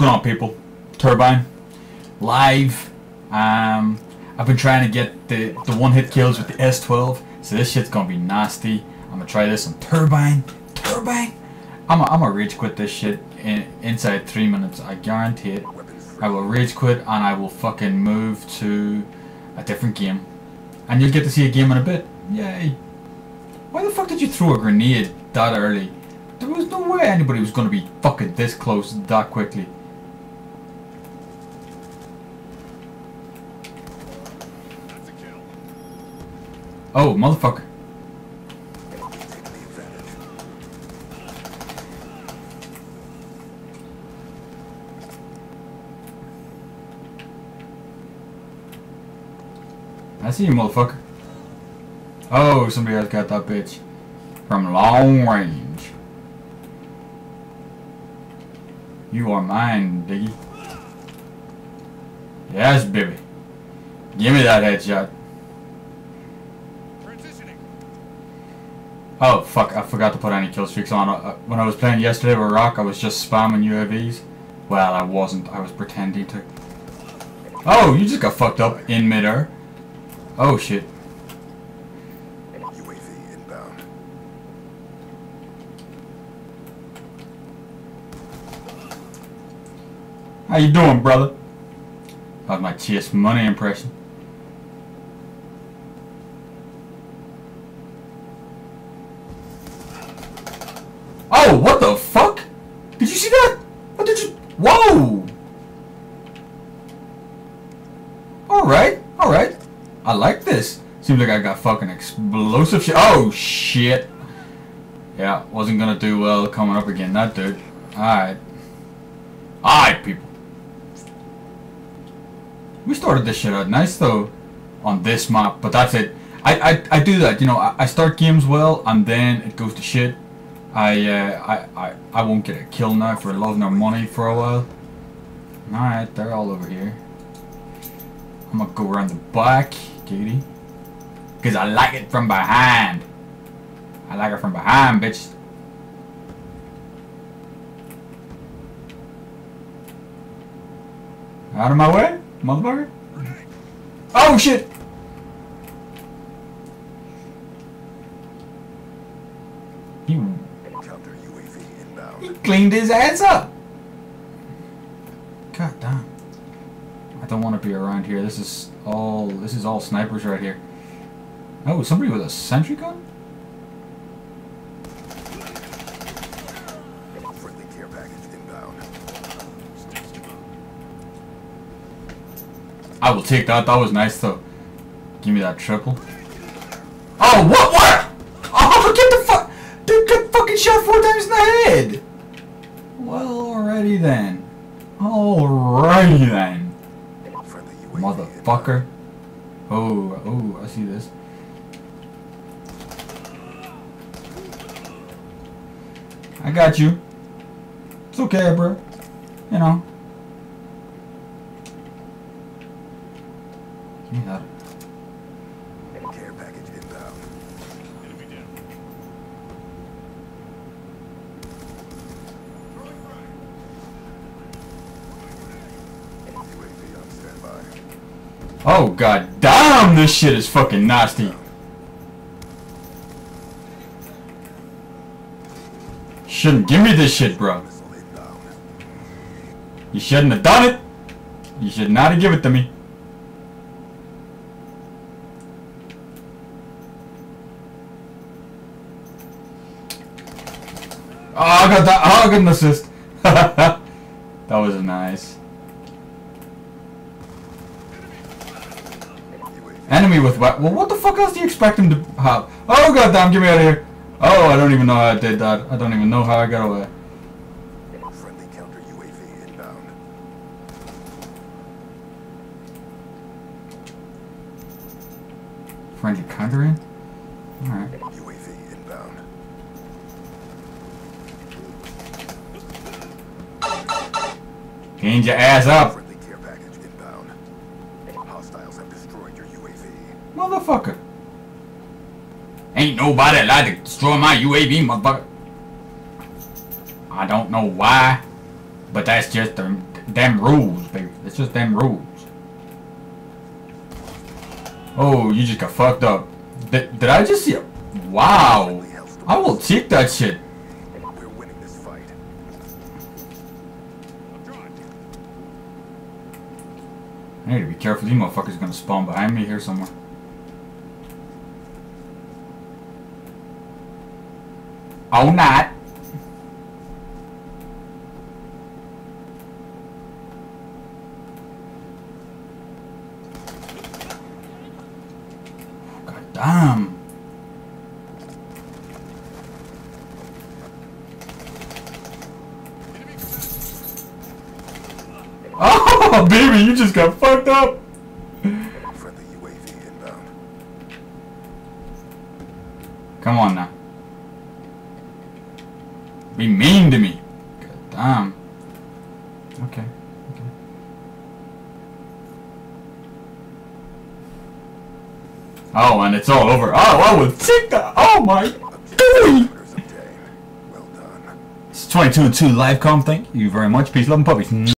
going on, people? Turbine, live. Um, I've been trying to get the the one hit kills with the S12, so this shit's gonna be nasty. I'm gonna try this on Turbine. Turbine. I'm I'm a rage quit this shit in inside three minutes. I guarantee it. I will rage quit and I will fucking move to a different game, and you'll get to see a game in a bit. Yay! Why the fuck did you throw a grenade that early? There was no way anybody was gonna be fucking this close that quickly. Oh, motherfucker. I see you, motherfucker. Oh, somebody else got that bitch. From long range. You are mine, Diggy. Yes, baby. Give me that headshot. Oh, fuck, I forgot to put any kill streaks on. Uh, when I was playing yesterday with Rock, I was just spamming UAVs. Well, I wasn't. I was pretending to. Oh, you just got fucked up in midair. Oh, shit. UAV inbound. How you doing, brother? How's my Chase Money impression? Oh, what the fuck? Did you see that? What did you? Whoa! Alright, alright. I like this. Seems like I got fucking explosive shit. Oh, shit. Yeah, wasn't gonna do well coming up again, that dude. Alright. Alright, people. We started this shit out nice though on this map, but that's it. I, I, I do that, you know, I, I start games well and then it goes to shit. I, uh, I, I, I won't get a kill now for love nor money for a while. Alright, they're all over here. I'm gonna go around the back, Katie. Cause I like it from behind. I like it from behind, bitch. Out of my way, motherfucker. Oh shit! He, Counter UAV inbound. he cleaned his ass up. God damn. I don't want to be around here. This is all. This is all snipers right here. Oh, somebody with a sentry gun? Friendly care package inbound. I will take that. That was nice though. Give me that triple. Oh, what? What? Oh, get the fuck! Dude got fucking shot four times in the head. Alrighty then. Alrighty then, motherfucker. Oh, oh, I see this. I got you. It's okay, bro. You know. Give me that. Care package inbound. UAV on standby. Oh god damn, this shit is fucking nasty. Shouldn't give me this shit, bro. You shouldn't have done it. You should not have given it to me. Oh, I got that. Oh, I got an assist. that was nice. With what? Well, what the fuck else do you expect him to have? Oh goddamn, get me out of here! Oh, I don't even know how I did that. I don't even know how I got away. friendly counter UAV inbound. Friendly countering? Alright. UAV inbound. Clean your ass up, Hostiles have destroyed your UAV. motherfucker. Ain't nobody allowed to destroy my UAV, motherfucker. I don't know why, but that's just them, them rules, baby. It's just them rules. Oh, you just got fucked up. Did, did I just see a... Wow. I will take that shit. I need to be careful. These motherfuckers gonna spawn behind me here somewhere. Oh, not. God damn. Oh, baby, you just got fucked up. Friendly UAV inbound. Come on now. Be mean to me. God damn. Okay. Okay. Oh, and it's all over. Oh, I will take that. Oh my. Well done. It's 22 and 2 live com. Thank you very much. Peace, love, and puppies.